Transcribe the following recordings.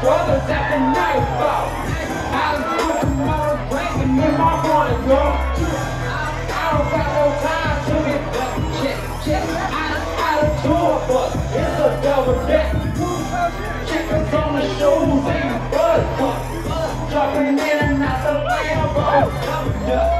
Brothers at the nightfall. I done put tomorrow drinking in my morning. I don't got no time to get back. Check, check. Out of tour, but it's a double deck. Chickens on the shoes and buzz. Jumping in and out the Lambo. Oh,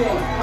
对